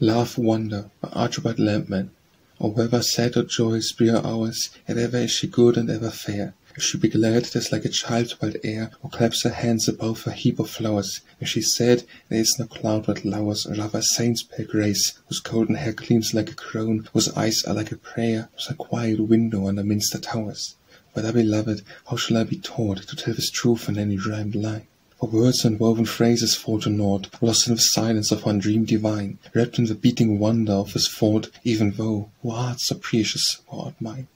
Love Wonder by Archibald Lampman Or whether sad or joyous be her hours, Yet ever is she good and ever fair. If she be glad, 'tis like a child wild air, Or claps her hands above a heap of flowers. If she sad, there is no cloud that lowers, rather saint's pale grace, whose golden hair Gleams like a crown, whose eyes are like a prayer, Whose a quiet window under minster towers. Whether beloved, how shall I be taught To tell this truth in any rhymed line? For words and woven phrases fall to naught, Lost in the silence of one dream divine, Wrapped in the beating wonder of his thought, Even thou, who art so precious, who art mine.